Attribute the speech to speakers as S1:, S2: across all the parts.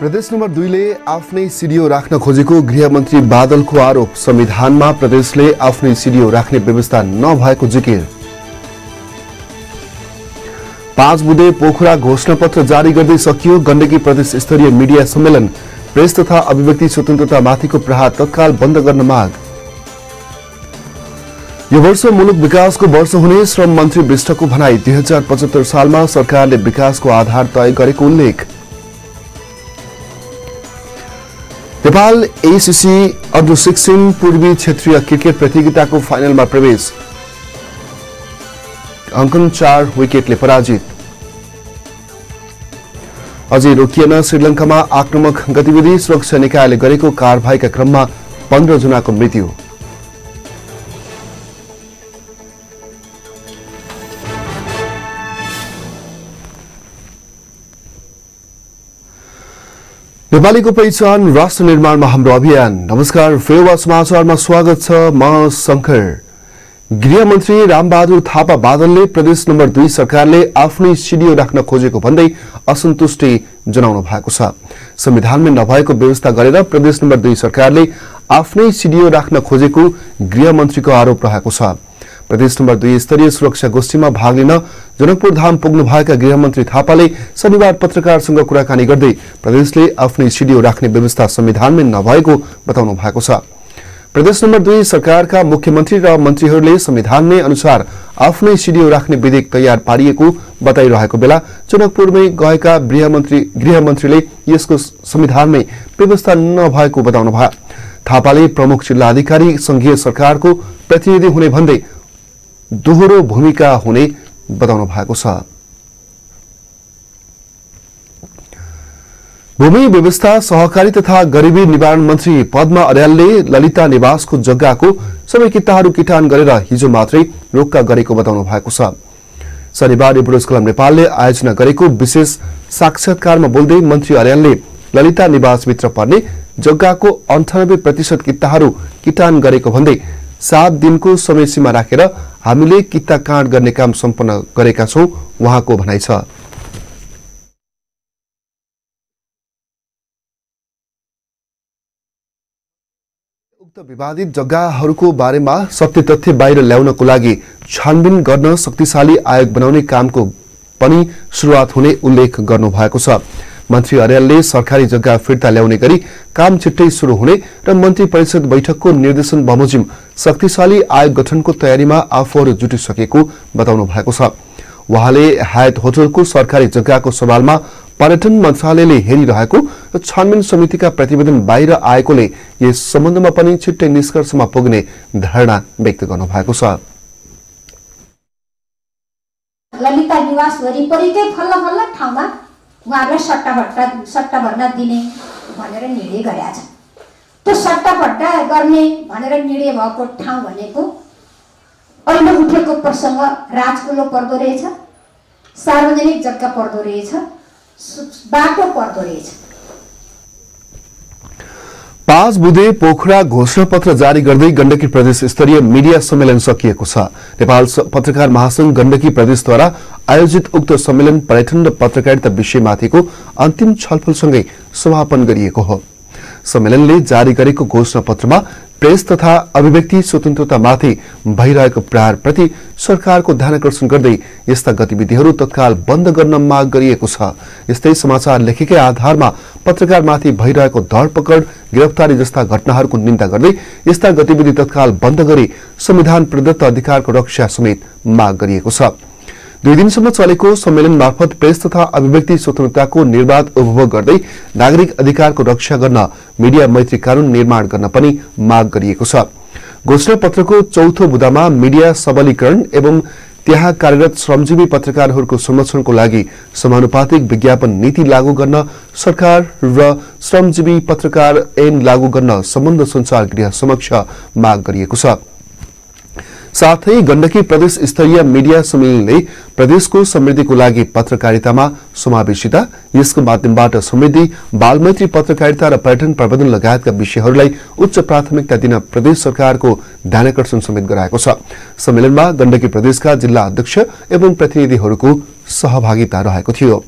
S1: प्रदेश नम्बर दुईले आफ्नै सिडिओ राख्न खोजेको गृहमन्त्री बादलको आरोप संविधानमा प्रदेशले आफ्नै सिडिओ राख्ने व्यवस्था नभएको जिकिर। पाँच बुधे पोखरा घोषणापत्र जारी गर्दै सकियो गण्डकी प्रदेश स्तरीय मिडिया सम्मेलन। प्रेस तथा अभिव्यक्ति स्वतन्त्रतामाथिको प्रहार तत्काल बन्द गर्न माग। यो वर्ष मुलुक विकासको वर्ष हुने श्रम मन्त्री विष्टको भनाई। दुई हजार पचहत्तर सालमा सरकारले विकासको आधार तय गरेको उल्लेख। नेपाल एसिसी अन्डर सिक्सटिन पूर्वी क्षेत्रीय क्रिकेट प्रतियोगिताको फाइनलमा प्रवेश। अङ्कन चार विकेटले पराजित। अझै रोकिएन श्रीलङ्कामा आक्रमक गतिविधि सुरक्षा निकायले गरेको कारवाहीका क्रममा पन्ध्र जनाको मृत्यु। नेपालीको पहिचान राष्ट्र निर्माणमा हाम्रो अभियान। नमस्कार फेवा समाचारमा स्वागत छ म शङ्कर गृहमन्त्री रामबहादुर थापा बादलले प्रदेश नम्बर दुई सरकारले आफ्नै सिडिओ राख्न खोजेको भन्दै असन्तुष्टि जनाउनु भएको छ। संविधानमै नभएको व्यवस्था गरेर प्रदेश नम्बर दुई सरकारले आफ्नै सिडिओ राख्न खोजेको गृहमन्त्रीको आरोप रहेको छ। प्रदेश नम्बर दुई स्तरीय सुरक्षा गोष्ठीमा भाग लिन जनकपुर धाम पुग्नुभएका गृहमन्त्री थापाले शनिबार पत्रकारसँग कुराकानी गर्दै प्रदेशले आफ्नै सिडिओ राख्ने व्यवस्था संविधानमै नभएको बताउनु भएको छ। प्रदेश नम्बर दुई सरकारका मुख्यमन्त्री र मन्त्रीहरूले संविधानमै अनुसार आफ्नै सिडिओ राख्ने विधेयक तयार पारिएको बताइरहेको बेला जनकपुरमै गएका गृहमन्त्री गृहमन्त्रीले यसको संविधानमै व्यवस्था नभएको बताउनु भयो थापाले प्रमुख जिल्ला अधिकारी संघीय सरकारको प्रतिनिधि हुने भन्दै दोहोरो भूमिका हुने बताउनु भएको छ। भूमि व्यवस्था सहकारी तथा गरिबी निवारण मन्त्री पद्मा अर्यालले ललिता निवासको जग्गाको सबै किताहरू किटान गरेर हिजो मात्रै रोक्का गरेको बताउनु भएको छ। शनिबार पुरुष कलम नेपालले आयोजना गरेको विशेष साक्षात्कारमा बोल्दै मन्त्री अर्यालले ललिता निवासभित्र पर्ने जग्गाको अन्ठानब्बे प्रतिशत किताहरू किटान गरेको भन्दै सात दिनको समय सीमा राखेर हामीले किता काँड गर्ने काम सम्पन्न गरेका छौं। उहाँको भनाइ छ। उक्त विवादित जग्गाहरूको बारेमा सत्य तथ्य बाहिर ल्याउनको लागि छानबिन गर्न शक्तिशाली आयोग बनाउने कामको पनि शुरूआत हुने उल्लेख गर्नु भएको छ। मन्त्री अर्यालले सरकारी जग्गा फिर्ता ल्याउने गरी काम छिट्टै शुरू हुने र मन्त्री परिषद बैठकको निर्देशन बमोजिम शक्तिशाली आयोग गठनको तयारीमा आफूहरू जुटिसकेको बताउनु भएको छ। उहाँले हायत होटलको सरकारी जग्गाको सवालमा पर्यटन मन्त्रालयले हेरिरहेको र छानबिन समितिका प्रतिवेदन बाहिर आएकोले यस सम्बन्धमा पनि छिट्टै निष्कर्षमा पुग्ने धारणा व्यक्त गर्नु भएको छ।
S2: ललिता निवास वरिपरिकै फल्ल फल्ल ठाउँमा उहाँहरूलाई सट्टा भट्टा सट्टा भर्ना दिने भनेर निर्णय गरेका छन्। त्यो सट्टा भट्टा गर्ने भनेर निर्णय भएको ठाउँ भनेको अहिले उठेको प्रसङ्ग राजकुलो पर्दो रहेछ सार्वजनिक जग्गा पर्दो रहेछ बाटो पर्दो रहेछ।
S1: पाँच बुधे पोखरा घोषणा पत्र जारी गर्दै गण्डकी प्रदेश स्तरीय मिडिया सम्मेलन सकिएको छ। नेपाल पत्रकार महासंघ गण्डकी प्रदेशद्वारा आयोजित उक्त सम्मेलन पर्यटन र पत्रकारिता विषयमाथिको अन्तिम छलफलसँगै समापन गरिएको हो। सम्मेलनले जारी गरेको घोषणा पत्रमा प्रेस तथा अभिव्यक्ति स्वतन्त्रतामाथि भइरहेको प्रहारप्रति सरकारको ध्यानकर्षण गर्दै यस्ता गतिविधिहरू तत्काल बन्द गर्न माग गरिएको छ। यस्तै समाचार लेखेकै आधारमा पत्रकारमाथि भइरहेको धरपकड गिरफ्तारी जस्ता घटनाहरूको निन्दा गर्दै यस्ता गतिविधि तत्काल बन्द गरी संविधान प्रदत्त अधिकारको रक्षा समेत माग गरिएको छ। दुई दिनसम्म चलेको सम्मेलन मार्फत प्रेस तथा अभिव्यक्ति स्वतन्त्रताको निर्वाध उपभोग गर्दै नागरिक अधिकारको रक्षा गर्न मिडिया मैत्री कानून निर्माण गर्न पनि माग गरिएको छ। घोषणा पत्रको चौथो बुदामा मिडिया सबलीकरण एवं त्यहाँ कार्यरत श्रमजीवी पत्रकारहरूको संरक्षणको लागि समानुपातिक विज्ञापन नीति लागू गर्न सरकार र श्रमजीवी पत्रकार ऐन लागू गर्न सम्बन्ध संचार गृह समक्ष माग गरिएको छ। साथै गण्डकी प्रदेश स्तरीय मिडिया सम्मेलनले प्रदेशको समृद्धिको लागि पत्रकारितामा समावेशिता यसको माध्यमबाट समृद्धि बालमैत्री पत्रकारिता र पर्यटन प्रबन्धन लगायतका विषयहरूलाई उच्च प्राथमिकता दिन प्रदेश सरकारको ध्यानकर्षण समेत गराएको छ। सम्मेलनमा गण्डकी प्रदेशका जिल्ला अध्यक्ष एवं प्रतिनिधिहरूको सहभागिता रहेको थियो।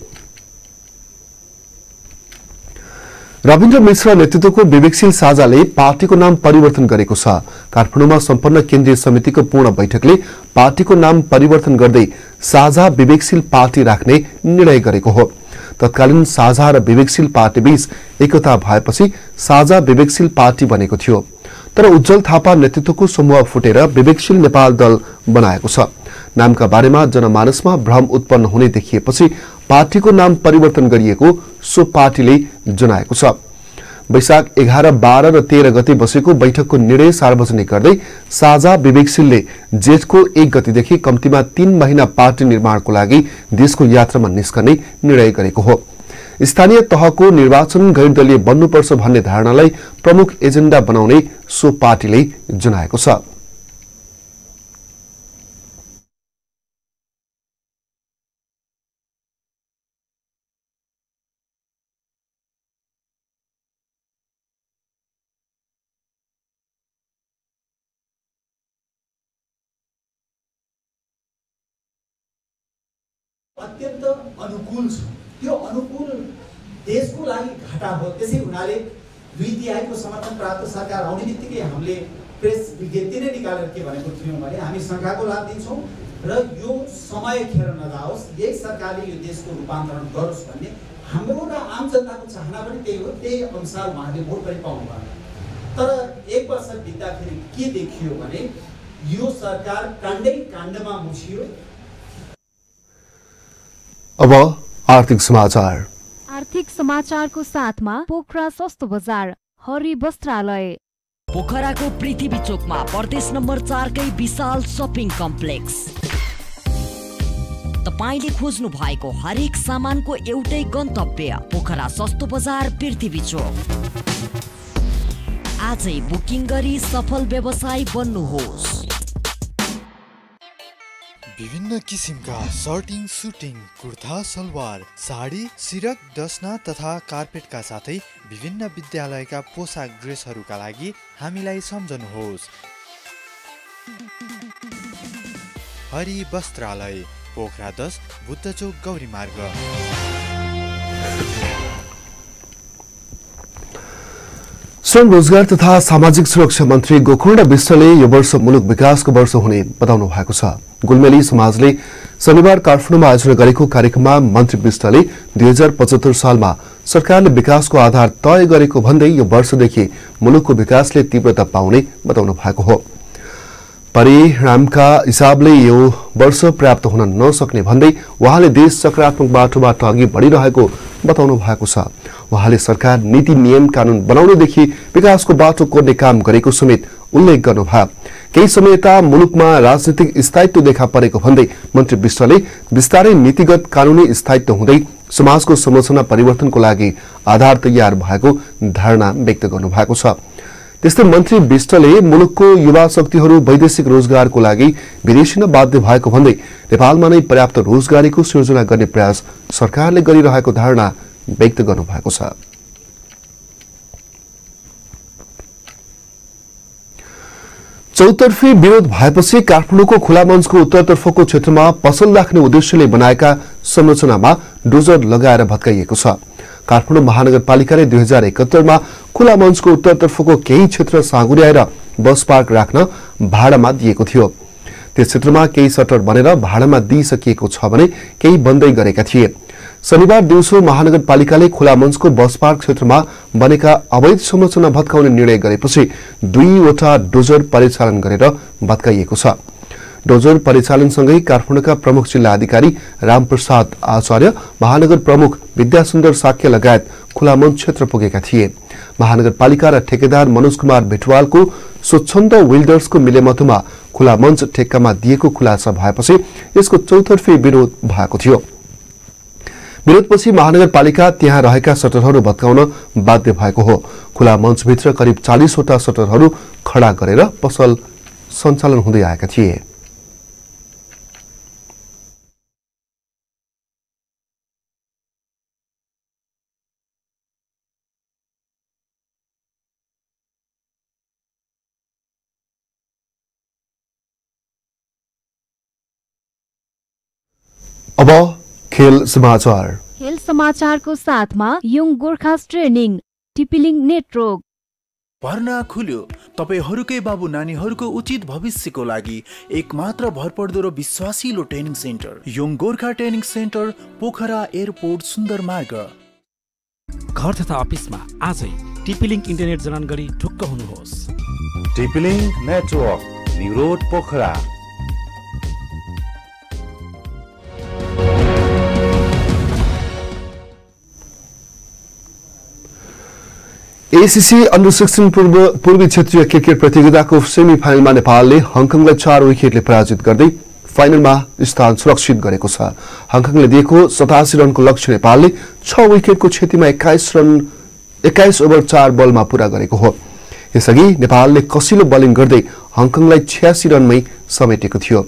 S1: रविन्द्र मिश्र नेतृत्वको विवेकशील साझाले पार्टीको नाम परिवर्तन गरेको छ। काठमाडौँमा सम्पन्न केन्द्रीय समितिको पूर्ण बैठकले पार्टीको नाम परिवर्तन गर्दै साझा विवेकशील पार्टी राख्ने निर्णय गरेको हो। तत्कालीन साझा र विवेकशील पार्टीबीच एकता भएपछि साझा विवेकशील पार्टी बनेको थियो। तर उज्जवल थापा नेतृत्वको समूह फुटेर विवेकशील नेपाल दल बनाएको छ। नामका बारेमा जनमानसमा भ्रम उत्पन्न हुने देखिएपछि पार्टीको नाम परिवर्तन गरिएको सो पार्टीले जनाएको छ। वैशाख एघार बाह्र र तेह्र गते बसेको बैठकको निर्णय सार्वजनिक गर्दै साझा विवेकशीलले जेठको एक गतिदेखि कम्तीमा तीन महिना पार्टी निर्माणको लागि देशको यात्रामा निस्कने निर्णय गरेको हो। स्थानीय तहको निर्वाचन गैरदलीय बन्नुपर्छ भन्ने धारणालाई प्रमुख एजेण्डा बनाउने सो पार्टीले जनाएको छ।
S3: अत्यन्त अनुकूल छ। त्यो अनुकूल देशको लागि घाटा हो। त्यसै हुनाले दुई तिहाईको समर्थन प्राप्त सरकार आउने बित्तिकै हामीले प्रेस विज्ञप्ति नै निकालेर के भनेको थियौँ भने हामी शङ्काको लाभ दिन्छौँ र यो समय खेर नजाओस्। यही सरकारले यो देशको रूपान्तरण गरोस् भन्ने हाम्रो र आम जनताको चाहना पनि त्यही हो। त्यही अनुसार उहाँले भोट पनि पाउनु भयो तर एक वर्ष बित्दाखेरि के देखियो भने यो सरकार काण्डै काण्डमा मुछियो।
S1: अब आर्थिक समाचार।
S4: आर्थिक समाचारको साथमा पोखरा सस्तो बजार हरि वस्त्रालय।
S5: पोखराको पृथ्वी चोकमा प्रदेश नम्बर चारकै विशाल सपिङ कम्प्लेक्स। तपाईँले खोज्नु भएको हरेक सामानको एउटै गन्तव्य पोखरा सस्तो बजार पृथ्वी चोक। आजै बुकिङ गरी सफल व्यवसाय बन्नुहोस्।
S6: विभिन्न किसिमका सर्टिङ सुटिङ कुर्ता सलवार साडी सिरक डस्ना तथा कार्पेटका साथै विभिन्न विद्यालयका पोसाक ड्रेसहरूका लागि हामीलाई सम्झनुहोस्। हरि वस्त्रालय पोखरा दस बुद्धचोक गौरी मार्ग
S1: श्रम रोजगार तथा सामाजिक सुरक्षा मन्त्री गोकुण्ड विष्टले यो वर्ष मुलुक विकासको वर्ष हुने बताउनु भएको छ। गुलमेली समाजले शनिबार काठमाडौँमा आयोजना गरेको कार्यक्रममा मन्त्री विष्टले दुई हजार पचहत्तर सालमा सरकारले विकासको आधार तय गरेको भन्दै यो वर्षदेखि मुलुकको विकासले तीव्रता पाउने बताउनु भएको हो। परिणामका हिसाबले यो वर्ष पर्याप्त हुन नसक्ने भन्दै उहाँले देश सकारात्मक बाटोबाट अघि बढिरहेको बताउनु भएको छ। उहाँले सरकार नीति नियम कानून बनाउनेदेखि विकासको बाटो कोर्ने काम गरेको समेत उल्लेख गर्नुभयो। केही समय यता मुलुकमा राजनीतिक स्थायित्व देखा परेको भन्दै मन्त्री विष्टले बिस्तारै नीतिगत कानूनी स्थायित्व हुँदै समाजको संरचना परिवर्तनको लागि आधार तयार भएको धारणा व्यक्त गर्नुभएको छ। त्यस्तै मन्त्री विष्टले मुलुकको युवा शक्तिहरू वैदेशिक रोजगारको लागि विदेशी न बाध्य भएको भन्दै नेपालमा नै पर्याप्त रोजगारीको सृजना गर्ने प्रयास सरकारले गरिरहेको धारणा व्यक्त गर्नुभएको छ। चौतर्फी विरोध भएपछि काठमाडौँको खुला मञ्चको उत्तरतर्फको क्षेत्रमा पसल राख्ने उद्देश्यले बनाएका संरचनामा डोजर लगाएर भत्काइएको छ। काठमाडौँ महानगरपालिकाले दुई हजार एकहत्तरमा खुला मञ्चको उत्तरतर्फको केही क्षेत्र साँगुर्याएर बस पार्क राख्न भाडामा दिएको थियो। त्यस क्षेत्रमा केही सटर बनेर भाडामा दिइसकिएको छ भने केही बन्दै गरेका थिए। शनिबार दिउँसो महानगरपालिकाले खुला मञ्चको बस पार्क क्षेत्रमा बनेका अवैध संरचना भत्काउने निर्णय गरेपछि दुईवटा डोजर परिचालन गरेर भत्काइएको छ। डोजर परिचालनसँगै काठमाडौँका प्रमुख जिल्ला अधिकारी रामप्रसाद आचार्य महानगर प्रमुख विद्यासुन्दर साक्य लगायत खुला मञ्च क्षेत्र पुगेका थिए। महानगरपालिका र ठेकेदार मनोज कुमार भेटवालको स्वच्छन्द विल्डर्सको मिलेमतोमा खुला मञ्च ठेक्कामा दिएको खुलासा भएपछि यसको चौतर्फी विरोध भएको थियो। विरोधपछि महानगरपालिका त्यहाँ रहेका सटरहरू भत्काउन बाध्य भएको हो। खुला मञ्चभित्र करिब चालिसवटा सटरहरू खडा गरेर पसल सञ्चालन हुँदै आएका थिए। अब खेल समाचार।
S4: खेल समाचारको साथमा युङ गोर्खास ट्रेनिङ टिपिलिङ नेटरोग।
S7: भर्ना खुल्यो। तपाईँहरूकै बाबु नानीहरूको उचित भविष्यको लागि एक मात्र भरपर्दो र विश्वासिलो training centre. Young Gorkha training centre Pokhara airport सुन्दर मार्ग।
S8: घर तथा अफिसमा आजै टिपिलिङ इन्टरनेट जडान गरी ढुक्क हुनुहोस्।
S9: टिपिलिङ network new road Pokhara.
S1: ACC under sixteen पूर्व पूर्वी क्षेत्रीय क्रिकेट प्रतियोगिताको सेमी फाइनलमा नेपालले हङकङलाई चार विकेटले पराजित गर्दै फाइनलमा स्थान सुरक्षित गरेको छ। हङकङले दिएको सतासी रनको लक्ष्य नेपालले छ विकेटको क्षतिमा एक्काइस रन एक्काइस ओभर चार बलमा पूरा गरेको हो। यसअघि नेपालले कसिलो बलिङ गर्दै हङकङलाई छ्यासी रनमै समेटेको थियो।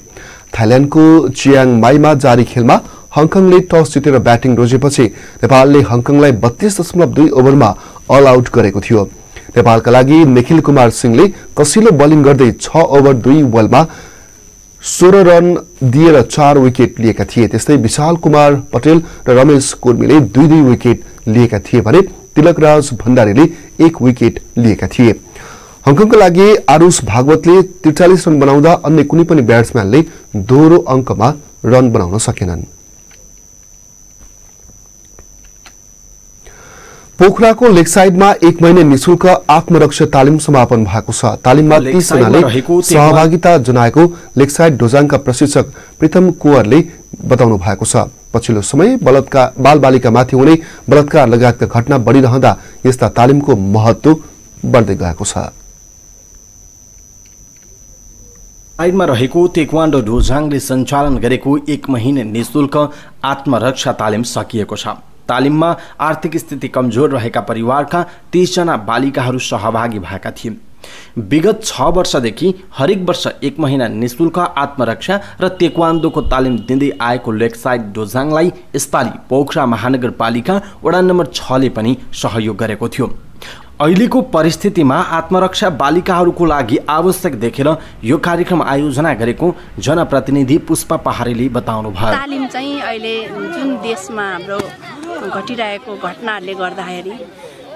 S1: थाइल्याण्डको चियाङ माईमा जारी खेलमा हङकङले टस जितेर ब्याटिङ रोजेपछि नेपालले हङकङलाई बत्तीस दशमलव दुई ओभरमा अल आउट गरेको थियो। नेपालका लागि निखिल कुमार सिंहले कसिलो बलिङ गर्दै छ ओभर दुई बलमा सोह्र रन दिएर चार विकेट लिएका थिए। त्यस्तै विशाल कुमार पटेल र रमेश कुर्मीले दुई दुई विकेट लिएका थिए भने तिलकराज भण्डारीले एक विकेट लिएका थिए। हङकङका लागि आरुष भागवतले त्रिचालिस रन बनाउँदा अन्य कुनै पनि ब्याट्सम्यानले दोहोरो अङ्कमा रन बनाउन सकेनन्। पोखराको लेक साइडमा एक महिने निशुल्क आत्मरक्षा तालिम समापन भएको छ। तालिममा तीसजनाले सहभागिता जनाएको लेकसाइड डोजाङका प्रशिक्षक प्रितम कुवरले बताउनु भएको छ। पछिल्लो समय बलात्कार बालबालिकामाथि हुने बलात्कार लगायतका घटना बढ़िरहँदा यस्ता तालिमको महत्व बढ्दै गएको छ।
S10: साइडमा रहेको तेक्वान्डो डोजाङले सञ्चालन गरेको एक महिने निशुल्क आत्मरक्षा तालिम सकिएको छ। तालिममा आर्थिक स्थिति कमजोर रहेका परिवारका तिसजना बालिकाहरू सहभागी भएका थिए। विगत छ वर्षदेखि हरेक वर्ष एक महिना निशुल्क आत्मरक्षा र तेक्वान्दोको तालिम दिँदै आएको लेकसाइड डोजाङलाई यसपालि पोखरा महानगरपालिका वडा नम्बर छले पनि सहयोग गरेको थियो। अहिलेको परिस्थितिमा आत्मरक्षा बालिकाहरूको लागि आवश्यक देखेर यो कार्यक्रम आयोजना गरेको जनप्रतिनिधि पुष्पा पहाडीले बताउनु भयो।
S11: तालिम चाहिँ अहिले जुन देशमा हाम्रो घटिरहेको घटनाहरूले गर्दाखेरि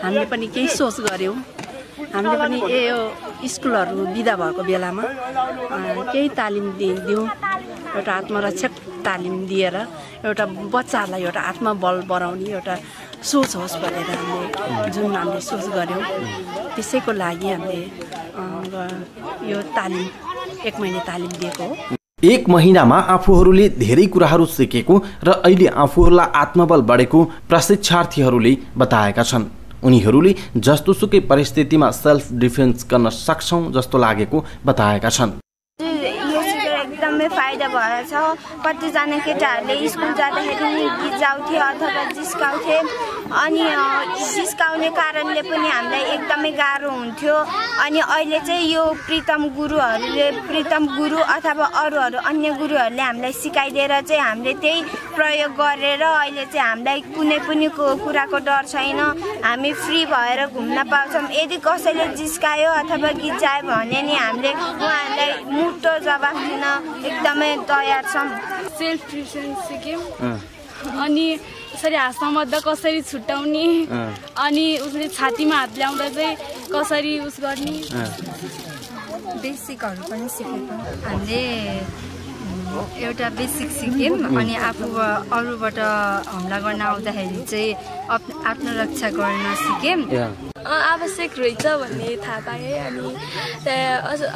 S11: हामीले पनि केही सोच गऱ्यौँ। हामीले पनि यो स्कुलहरू बिदा भएको बेलामा केही तालिम दिउँ। एउटा आत्मरक्षक तालिम दिएर एउटा बच्चाहरूलाई एउटा आत्मबल बढाउने एउटा सोच होस् भनेर हामीले जुन हामीले सोच गऱ्यौँ त्यसैको लागि हामीले यो तालिम एक महिना तालिम दिएको हो।
S10: एक महिनामा आफूहरूले धेरै कुराहरू सिकेको र अहिले आफूहरूलाई आत्मबल बढेको प्रशिक्षार्थीहरूले बताएका छन्। उनीहरूले जस्तोसुकै परिस्थितिमा सेल्फ डिफेन्स गर्न सक्छौँ जस्तो लागेको बताएका छन्।
S12: एकदमै फाइदा भएछ। कतिजना केटाहरूले स्कुल जाँदाखेरि गिजाउँथे अथवा जिस्काउँथे। अनि जिस्काउने कारणले पनि हामीलाई एकदमै गाह्रो हुन्थ्यो। अनि अहिले चाहिँ यो प्रितम गुरुहरूले प्रितम गुरु अथवा अरूहरू अन्य गुरुहरूले हामीलाई सिकाइदिएर चाहिँ हामीले त्यही प्रयोग गरेर अहिले चाहिँ हामीलाई कुनै पनि कुराको डर छैन। हामी फ्री भएर घुम्न पाउँछौँ। यदि कसैले जिस्कायो अथवा गिजायो भने नि हामीले उहाँहरूलाई मुटो जवाफ दिन एकदमै तयार छौँ।
S13: सेल्फ डिफेन्स सिक्यौँ। अनि यसरी हाँसमा मध्य कसरी छुट्याउने? अनि उसले छातीमा हात ल्याउँदा चाहिँ कसरी उस गर्ने?
S14: बेसिकहरू पनि सिकेको। हामीले एउटा बेसिक सिक्यौँ अनि आफू अरूबाट हमला गर्न आउँदाखेरि चाहिँ आत्मरक्षा गर्न सिक्यौँ।
S13: आवश्यक रहेछ भन्ने थाहा पाएँ अनि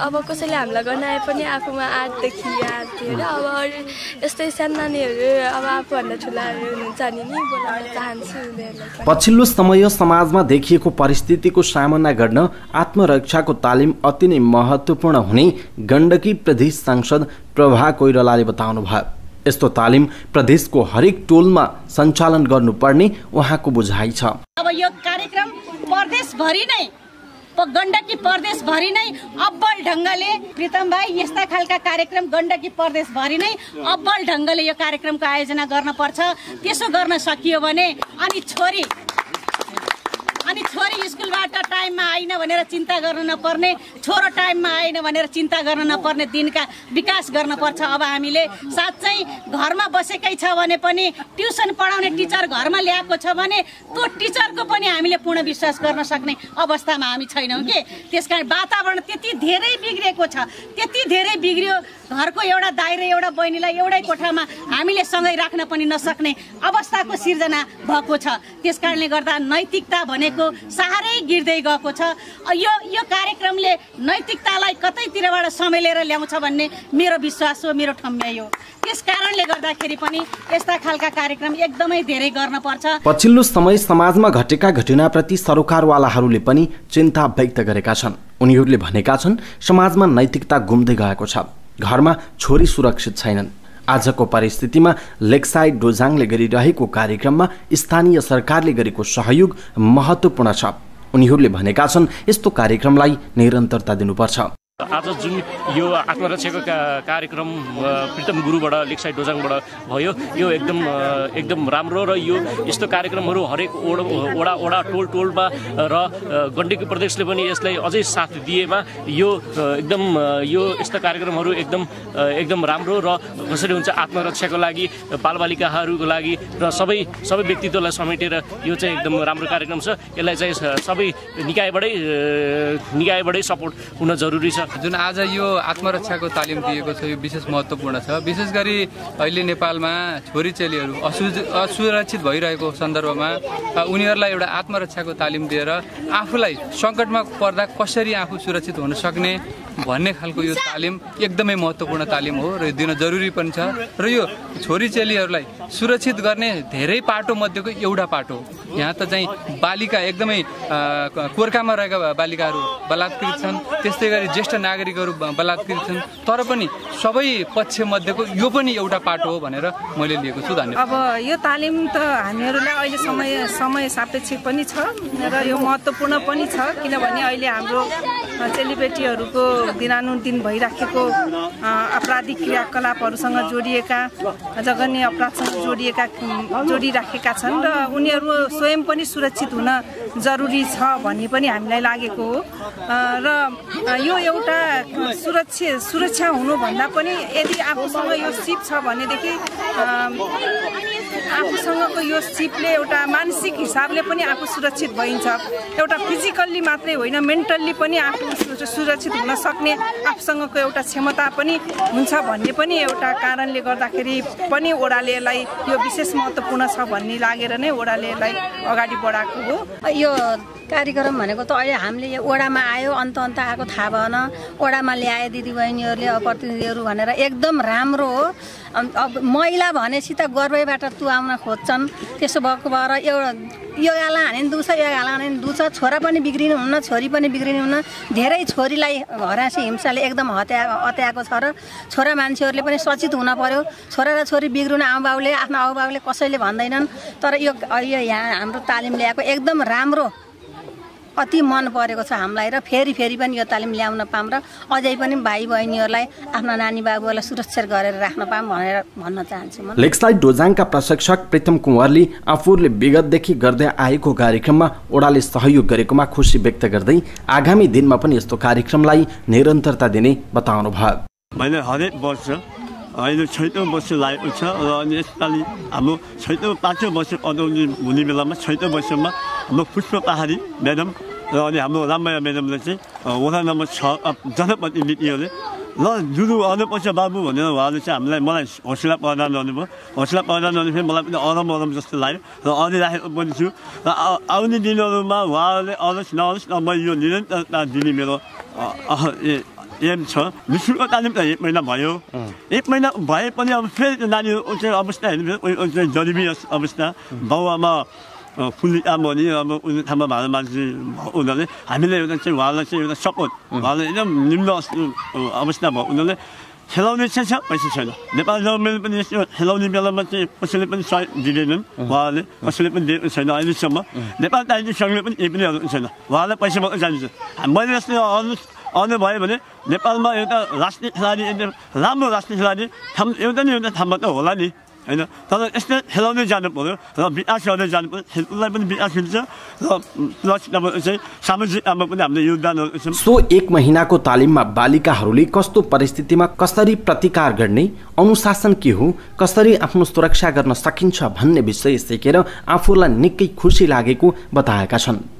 S13: अब कसैले हामीलाई गर्न आए पनि आफूमा आँटदेखि याद थियो र अब अरू यस्तै सानो नानीहरू अब आफूभन्दा ठुलाहरू हुनुहुन्छ भने नि बोलाउन चाहन्छु
S10: पछिल्लो समय समाजमा देखिएको परिस्थितिको सामना गर्न आत्मरक्षाको तालिम अति नै महत्त्वपूर्ण हुने गण्डकी प्रदेश सांसद प्रभा कोइरालाले बताउनु भयो। यस्तो तालिम प्रदेशको हरेक टोलमा सञ्चालन गर्नुपर्ने उहाँको बुझाइ छ।
S15: यो कार्यक्रम प्रदेशभरि नै गण्डकी प्रदेशभरि नै अब्बल ढङ्गले प्रितम भाइ यस्ता खालका कार्यक्रम गण्डकी प्रदेशभरि नै अब्बल ढङ्गले यो कार्यक्रमको आयोजना गर्न पर्छ। त्यसो गर्न सकियो भने अनि छोरी अनि छोरी स्कुलबाट टाइममा आइन भनेर चिन्ता गर्नु नपर्ने छोरो टाइममा आएन भनेर चिन्ता गर्न नपर्ने दिनका विकास गर्नुपर्छ अब हामीले साँच्चै घरमा बसेकै छ भने पनि ट्युसन पढाउने टिचर घरमा ल्याएको छ भने त्यो टिचरको पनि हामीले पूर्ण विश्वास गर्न सक्ने अवस्थामा हामी छैनौँ कि? त्यस कारण वातावरण त्यति धेरै बिग्रिएको छ त्यति धेरै बिग्रियो घरको एउटा दाइरे एउटा बहिनीलाई एउटै कोठामा हामीले सँगै राख्न पनि नसक्ने अवस्थाको सिर्जना भएको छ। त्यस कारणले गर्दा नैतिकता भनेको साह्रै गिर्दै गएको छ। यो यो कार्यक्रमले नैतिकतालाई कतैतिरबाट समेलेर ल्याउँछ भन्ने मेरो विश्वास हो मेरो ठम्याइ हो त्यस कारणले गर्दाखेरि पनि यस्ता खालका कार्यक्रम एकदमै धेरै गर्नुपर्छ।
S10: पछिल्लो समय समाजमा घटेका घटनाप्रति सरोकारवालाहरूले पनि चिन्ता व्यक्त गरेका छन्। उनीहरूले भनेका छन् समाजमा नैतिकता गुम्दै गएको छ। घरमा छोरी सुरक्षित छैनन्। आजको परिस्थितिमा लेकसाइड डोजाङले गरिरहेको कार्यक्रममा स्थानीय सरकारले गरेको सहयोग महत्त्वपूर्ण छ। उनीहरूले भनेका छन् यस्तो कार्यक्रमलाई निरन्तरता दिनुपर्छ।
S16: आज जुन यो आत्मरक्षाको का कार्यक्रम प्रितम गुरुबाट लेकसाइड डोजाङबाट भयो यो एकदम एकदम राम्रो र यो यस्तो कार्यक्रमहरू हरेक ओडा ओडा ओडा टोल टोलमा र गण्डकी प्रदेशले पनि यसलाई अझै साथ दिएमा यो एकदम यो यस्ता कार्यक्रमहरू एकदम एकदम राम्रो र कसरी हुन्छ आत्मरक्षाको लागि बालबालिकाहरूको लागि र सबै सबै व्यक्तित्वलाई समेटेर यो चाहिँ एकदम राम्रो कार्यक्रम छ। यसलाई चाहिँ सबै निकायबाटै निकायबाटै सपोर्ट हुन जरुरी छ।
S17: जुन आज यो आत्मरक्षाको तालिम दिएको छ यो विशेष महत्त्वपूर्ण छ। विशेष गरी अहिले नेपालमा छोरी चेलीहरू असु असुरक्षित भइरहेको सन्दर्भमा उनीहरूलाई एउटा आत्मरक्षाको तालिम दिएर आफूलाई सङ्कटमा पर्दा कसरी आफू सुरक्षित हुन सक्ने भन्ने खालको यो तालिम एकदमै महत्त्वपूर्ण तालिम हो र दिन जरुरी पनि छ। र यो छोरी चेलीहरूलाई सुरक्षित गर्ने धेरै पाटो मध्येको एउटा पाटो हो। यहाँ त चाहिँ बालिका एकदमै कोर्कामा रहेका बालिकाहरू बलात्कृत छन्। त्यस्तै गरी ज्येष्ठ नागरिकहरू बलात्कृत छन्। तर पनि सबै पक्ष मध्येको यो पनि एउटा पाटो हो भनेर मैले लिएको छु। धन्यवाद।
S18: अब यो तालिम त हामीहरूलाई अहिले समय समय सापेक्ष पनि छ र यो महत्त्वपूर्ण पनि छ। किनभने अहिले हाम्रो चेलीबेटीहरूको दिनानुदिन भइराखेको आपराधिक क्रियाकलापहरूसँग जोडिएका जघन्य अपराधसँग जोडिएका जोडिराखेका छन् र उनीहरू स्वयं पनि सुरक्षित हुन जरुरी छ भन्ने पनि हामीलाई लागेको हो। र यो एउटा सुरक्षा सुरक्षा हुनुभन्दा पनि यदि आफूसँग यो सिप छ भनेदेखि आफूसँगको यो सिपले एउटा मानसिक हिसाबले पनि आफू सुरक्षित भइन्छ। एउटा फिजिकल्ली मात्रै होइन मेन्टल्ली पनि आफू सुरक्षित हुन सक्ने आफूसँगको एउटा क्षमता पनि हुन्छ भन्ने पनि एउटा कारणले गर्दाखेरि पनि ओडाले यसलाई यो विशेष महत्त्वपूर्ण छ भन्ने लागेर नै ओडाले यसलाई अगाडि बढाएको हो।
S19: यो कार्यक्रम भनेको त अहिले हामीले यो ओडामा आयो अन्त अन्त आएको थाहा भएन। ओडामा ल्याए दिदीबहिनीहरूले प्रतिनिधिहरू भनेर एकदम राम्रो हो। अब महिला भनेपछि त गर्वैबाट तुवाउन खोज्छन्। त्यसो भएको भएर एउटा यो गाला हाने दुछ यो गाला हाने दुछ। छोरा पनि बिग्रिनु हुन्न छोरी पनि बिग्रिनु हुन्न। धेरै छोरीलाई हरासी हिंसाले एकदम हत्या हत्याएको छ र छोरा मान्छेहरूले पनि सचेत हुन पर्यो। छोरा र छोरी बिग्रिनु आमाबाउले आफ्नो आमाबाउले कसैले भन्दैनन्। तर यो यहाँ हाम्रो तालिम ल्याएको एकदम राम्रो अति मन परेको छ हामीलाई र फेरि फेरि पनि यो तालिम ल्याउन पाऊँ र अझै पनि भाइ बहिनीहरूलाई आफ्ना नानी बाबुहरूलाई सुरक्षित गरेर राख्न पाऊँ भनेर भन्न चाहन्छु
S10: लेक्सलाई डोजाङका प्रशिक्षक प्रितम कुँवरले आफूले विगतदेखि गर्दै आएको कार्यक्रममा ओडाले सहयोग गरेकोमा खुसी व्यक्त गर्दै आगामी दिनमा पनि यस्तो कार्यक्रमलाई निरन्तरता दिने बताउनु भयो
S20: मैले हरेक वर्ष अहिले छैटौँ वर्ष लागेको छ र अनि यसपालि हाम्रो छैटौँ पाँचौँ वर्ष पढाउने हुने बेलामा छैटौँ वर्षमा हाम्रो पुष्प पहाडी म्याडम र अनि हाम्रो राममाया म्याडमले चाहिँ वडा नम्बर छ जनप्रतिनिधिहरूले ल जुरु आउनुपर्छ बाबु भनेर उहाँले चाहिँ हामीलाई मलाई हौसला प्रदान गर्नुभयो हौसला प्रदान गर्नु मलाई पनि अरम अरम जस्तो लाग्यो र अझै राखेको पनि छु र आउने दिनहरूमा उहाँहरूले अनुहोस् नआउनुहोस् न म यो निरन्तरता दिने मेरो एम छ निशुल्क तालिम त एक महिना भयो एक महिना भए पनि अब फेरि नानीहरू चाहिँ अवस्था हेर्नु गरिबी अवस्था बाउआमा फुल्ली काम भने अब उनीहरू ठाउँमा भएको मान्छे उनीहरूले हामीले एउटा चाहिँ उहाँलाई चाहिँ एउटा सपोर्ट उहाँलाई एकदम निम्न अवस्था भयो उनीहरूले खेलाउने चाहिँ छ पैसा छैन नेपाल गभर्मेन्टले पनि यस्तो खेलाउने बेलामा चाहिँ कसैले पनि सहयोग दिँदैनन् उहाँले कसैले पनि दिएको छैन अहिलेसम्म नेपाल ताइजी सङ्घले पनि केही पनि छैन उहाँलाई पैसा मात्रै जान्छ मैले जस्तै अरू आउनु भयो भने नेपालमा एउटा राष्ट्रिय खेलाडी राम्रो राष्ट्रिय खेलाडी एउटा न एउटा ठाउँमा त होला नि होइन तर यस्तै खेलाउँदै जानु पऱ्यो र विकास गर्दै जानु पऱ्यो खेलकुदलाई पनि विकास हुन्छ र प्लस चाहिँ सामाजिक काममा पनि हामीले योगदानहरू छ
S10: सो एक महिनाको तालिममा बालिकाहरूले कस्तो परिस्थितिमा कसरी प्रतिकार गर्ने अनुशासन के हो कसरी आफ्नो सुरक्षा गर्न सकिन्छ भन्ने विषय सिकेर आफूलाई निकै खुसी लागेको बताएका छन्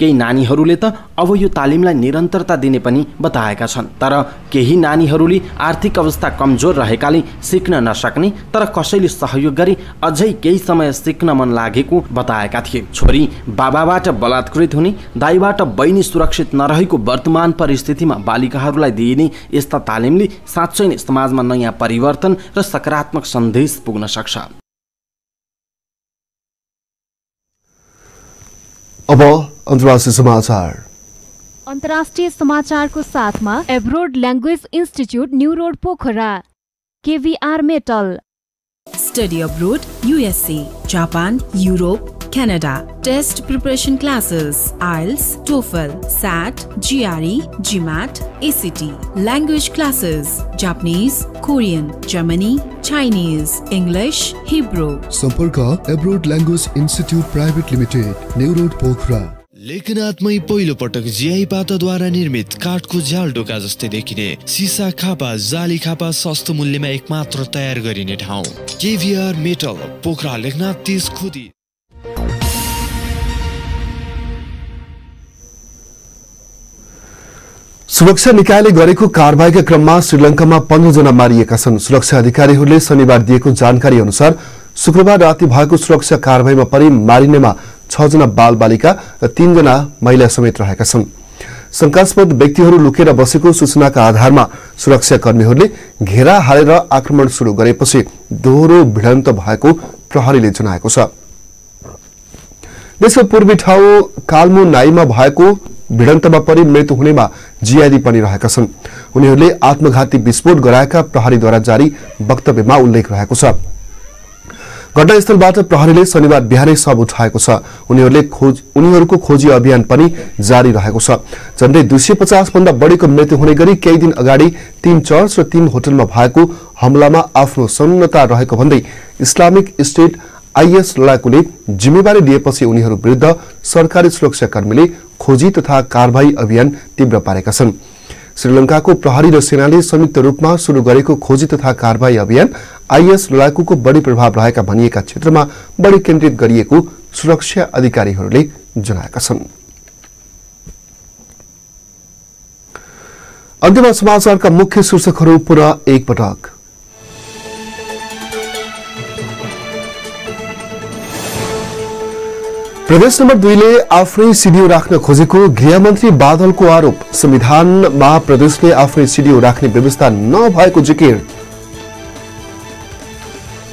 S10: केही नानीहरूले त अब यो तालिमलाई निरन्तरता दिने पनि बताएका छन्। तर केही नानीहरूले आर्थिक अवस्था कमजोर रहेकाले सिक्न नसक्ने तर कसैले सहयोग गरी अझै केही समय सिक्न मन लागेको बताएका थिए। छोरी बाबाबाट बलात्कृत हुने दाईबाट बहिनी सुरक्षित नरहेको वर्तमान परिस्थितिमा बालिकाहरूलाई दिइने यस्ता तालिमले साँच्चै नै समाजमा नयाँ परिवर्तन र सकारात्मक सन्देश पुग्न सक्छ।
S1: अब अन्तर्राष्ट्रिय समाचार।
S4: अन्तर्राष्ट्रिय समाचारको साथमा abroad language institute new road Pokhara. KVR metal.
S21: Study abroad, USA, Japan, Canada. Test preparation classes IELTS, TOEFL, SAT, GRE, GMAT, ACT. Language classes Japanese, Korean, Germany, Chinese, English, Hebrew.
S22: सम्पर्क abroad language institute private limited new road Pokhara
S6: लेखनाथमै पहिलो पटक GI पाताद्वारा निर्मित काठको झ्याल ढोका जस्तै देखिने सिसा खापा जाली खापा सस्तो मूल्यमा एकमात्र तयार गरिने ठाउँ केभिआर मेटल पोखरा लेखनाथ तिस खुदी
S1: सुरक्षा निकायले गरेको कारवाहीका क्रममा श्रीलङ्कामा पन्ध्रजना मारिएका छन्। सुरक्षा अधिकारीहरूले शनिबार दिएको जानकारी अनुसार शुक्रबार राति भएको सुरक्षा कारवाहीमा परि मारिनेमा छजना बाल बालिका र तीनजना महिला समेत रहेका छन्। शंकास्पद व्यक्तिहरू लुकेर बसेको सूचनाका आधारमा सुरक्षाकर्मीहरूले घेरा हालेर आक्रमण शुरू गरेपछि दोहोरो भिडन्त भएको प्रहरीले जनाएको छ। देशको पूर्वी ठाउँ कालमु नाईमा भएको भिडन्तमा परि मृत्यु हुनेमा जियादी पनि रहेका छन्। उनीहरूले आत्मघाती विस्फोट गराएका प्रहरीद्वारा जारी वक्तव्यमा उल्लेख रहेको छ। घटनास्थलबाट प्रहरीले शनिबार बिहानै शव उठाएको छ। उनीहरूले खोज उनीहरूको खोजी अभियान पनि जारी रहेको छ। झण्डै दुई सय पचास भन्दा बढीको मृत्यु हुने गरी केही दिन अगाडि तीन चर्च र तीन होटलमा भएको हमलामा आफ्नो संलग्नता रहेको भन्दै इस्लामिक स्टेट आइएस लडाकुले जिम्मेवारी लिएपछि उनीहरू विरुद्ध सरकारी सुरक्षाकर्मीले खोजी तथा कारवाही अभियान तीव्र पारेका छन्। श्रीलंकाको प्रहरी र सेनाले संयुक्त रूपमा शुरू गरेको खोजी तथा कारवाही अभियान आइएस लडाकुको बढी प्रभाव रहेका भनिएका क्षेत्रमा बढी केन्द्रित गरिएको सुरक्षा अधिकारीहरूले जनाएका छन्। अन्त्यमा समाचारका मुख्य शीर्षकहरू पुनः एकपटक। प्रदेश नम्बर दुईले आफ्नै सिडिओ राख्न खोजेको गृहमन्त्री बादलको आरोप। संविधानमा प्रदेशले आफ्नै सिडिओ राख्ने व्यवस्था नभएको जिकिर।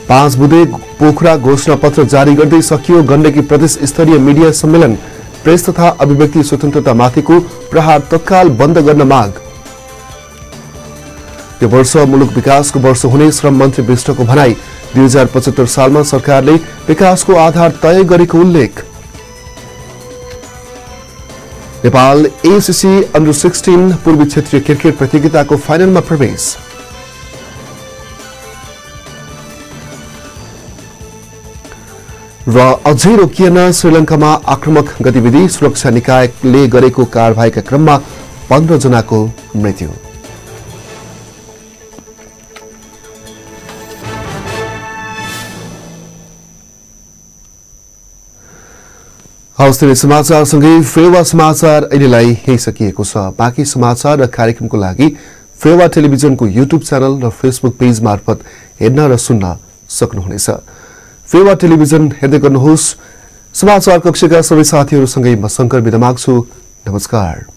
S1: पाँच बुधे पोखरा घोषणा पत्र जारी गर्दै सकियो गण्डकी प्रदेश स्तरीय मिडिया सम्मेलन। प्रेस तथा अभिव्यक्ति स्वतन्त्रतामाथिको प्रहार तत्काल बन्द गर्न माग। यो वर्ष मुलुक विकासको वर्ष हुने श्रम मन्त्री विष्टको भनाई। दुई हजार पचहत्तर सालमा सरकारले विकासको आधार तय गरेको उल्लेख। नेपाल एसिसी अन्डर सिक्सटिन पूर्वी क्षेत्रीय क्रिकेट प्रतियोगिताको फाइनलमा प्रवेश। र अझै रोकिएन श्रीलङ्कामा आक्रमक गतिविधि सुरक्षा निकायले गरेको कारवाहीका क्रममा पन्ध्र जनाको मृत्यु। हवस् तिमी समाचारसँगै फेवा समाचार अहिलेलाई यही सकिएको छ। बाँकी समाचार र कार्यक्रमको लागि फेवा टेलिभिजनको युट्युब च्यानल र फेसबुक पेज मार्फत हेर्न र सुन्न सक्नुहुनेछ। फेवा टेलिभिजन हेर्दै गर्नुहोस्। समाचार कक्षका सबै साथीहरूसँगै म शङ्कर विदा माग्छु। नमस्कार।